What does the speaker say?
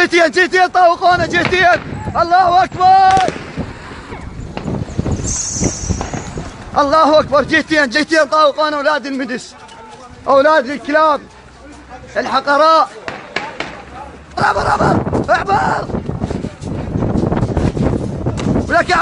جيتين جيتين طوقونا جيتين. الله أكبر. الله أكبر. جيتين جيتين طوقونا أولاد المدس أولاد الكلاب. الحقراء. رابر رابر اعبر ولك يا